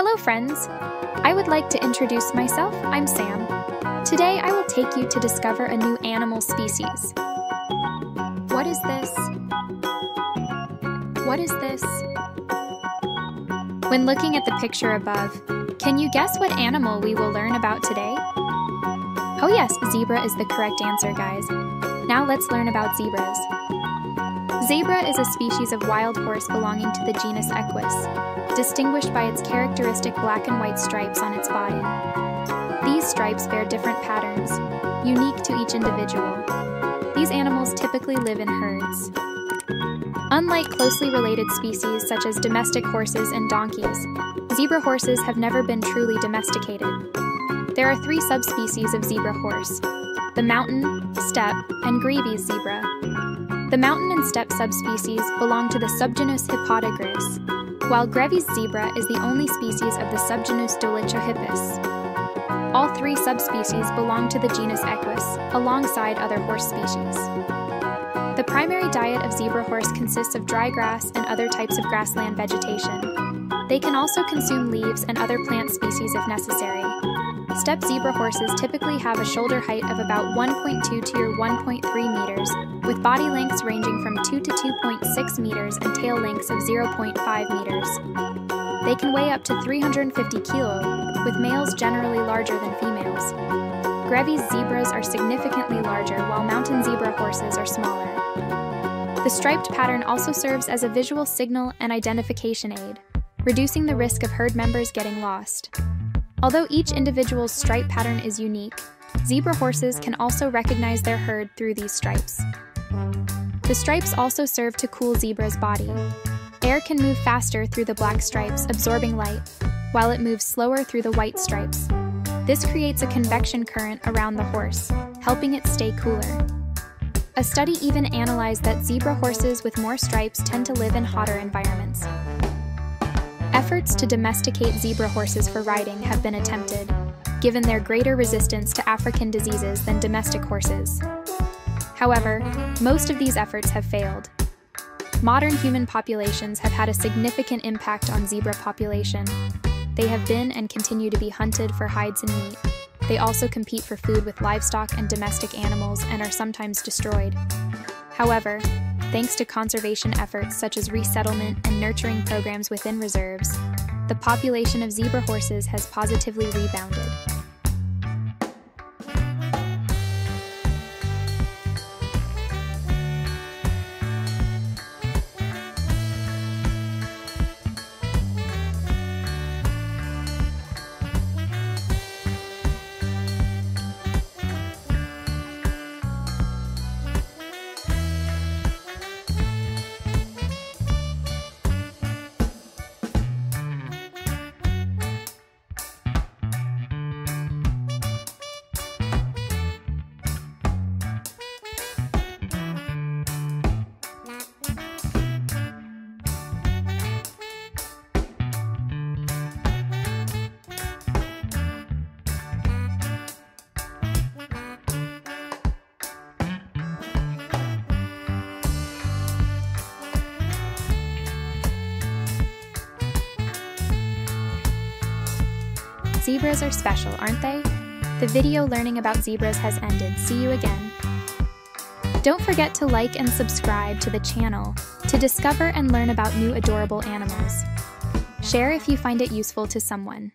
Hello, friends! I would like to introduce myself. I'm Sam. Today I will take you to discover a new animal species. What is this? What is this? When looking at the picture above, can you guess what animal we will learn about today? Oh, yes, zebra is the correct answer, guys. Now let's learn about zebras. Zebra is a species of wild horse belonging to the genus Equus, distinguished by its characteristic black and white stripes on its body. These stripes bear different patterns, unique to each individual. These animals typically live in herds. Unlike closely related species such as domestic horses and donkeys, zebra horses have never been truly domesticated. There are three subspecies of zebra horse the mountain, steppe, and Grevy's zebra. The mountain and steppe subspecies belong to the subgenus Hippotigris, while Grevy's zebra is the only species of the subgenus Dolichohippus. All three subspecies belong to the genus Equus, alongside other horse species. The primary diet of zebra horse consists of dry grass and other types of grassland vegetation. They can also consume leaves and other plant species if necessary. Steppe zebra horses typically have a shoulder height of about 1.2 to 1.3 meters, with body lengths ranging from 2 to 2.6 meters and tail lengths of 0.5 meters. They can weigh up to 350 kilo, with males generally larger than females. Grevy's zebras are significantly larger, while mountain zebra horses are smaller. The striped pattern also serves as a visual signal and identification aid, reducing the risk of herd members getting lost. Although each individual's stripe pattern is unique, zebra horses can also recognize their herd through these stripes. The stripes also serve to cool zebra's body. Air can move faster through the black stripes, absorbing light, while it moves slower through the white stripes. This creates a convection current around the horse, helping it stay cooler. A study even analyzed that zebra horses with more stripes tend to live in hotter environments. Efforts to domesticate zebra horses for riding have been attempted, given their greater resistance to African diseases than domestic horses. However, most of these efforts have failed. Modern human populations have had a significant impact on zebra population. They have been and continue to be hunted for hides and meat. They also compete for food with livestock and domestic animals and are sometimes destroyed. However, Thanks to conservation efforts such as resettlement and nurturing programs within reserves, the population of zebra horses has positively rebounded. Zebras are special, aren't they? The video learning about zebras has ended. See you again. Don't forget to like and subscribe to the channel to discover and learn about new adorable animals. Share if you find it useful to someone.